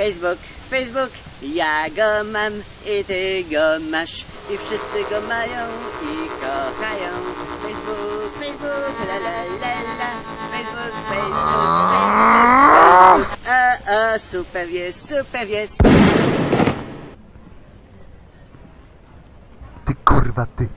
Facebook, Facebook, ja go mam i ty go masz i wszyscy go mają i kochają. Facebook, Facebook, la la la la, Facebook, Facebook, Facebook, O, o, super jest, super jest. Ty kurwa ty.